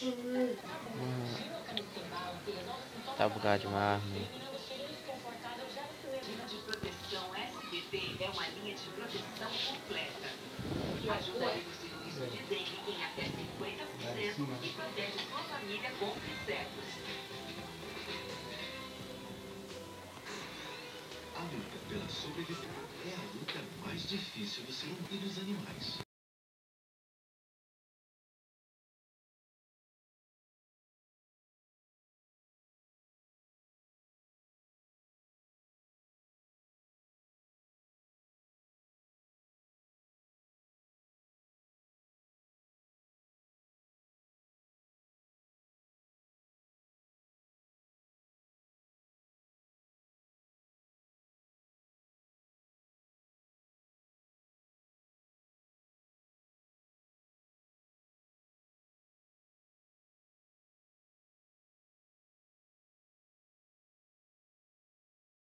Uhum. Tá bugado de uma arma. de proteção SBT é uma linha de proteção completa. Ajuda a reduzir o risco de dengue em até 50% e protege sua família contra insetos. A luta pela sobrevivência é a luta mais difícil do ser humano e dos animais.